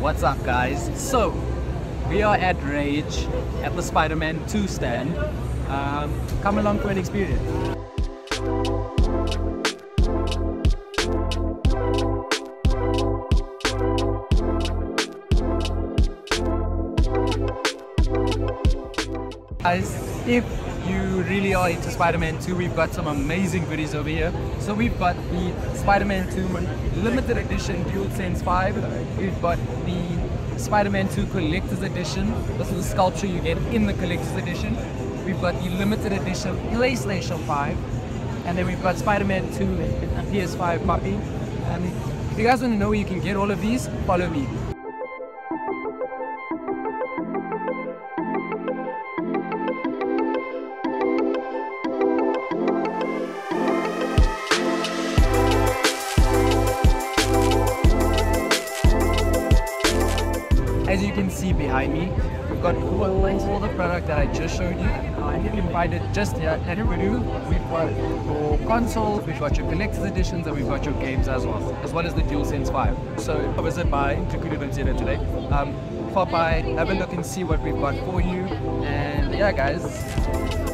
What's up guys? So, we are at Rage at the Spider-Man 2 stand. Um, come along for an experience. Guys, if you really are into Spider-Man 2, we've got some amazing goodies over here. So we've got the Spider-Man 2 limited edition DualSense 5. We've got the Spider-Man 2 Collector's Edition. This is the sculpture you get in the Collector's Edition. We've got the limited edition PlayStation 5. And then we've got Spider-Man 2 and PS5 copy. And if you guys want to know where you can get all of these, follow me. As you can see behind me, we've got all, the product that I just showed you. Uh, you can find it just here at. We've got your consoles, we've got your collector's editions, and we've got your games as well, as well as the DualSense 5. So visit by to KOODOO Consider today. Um, pop by, have a look and see what we've got for you. And yeah, guys,